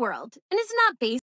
world and is not based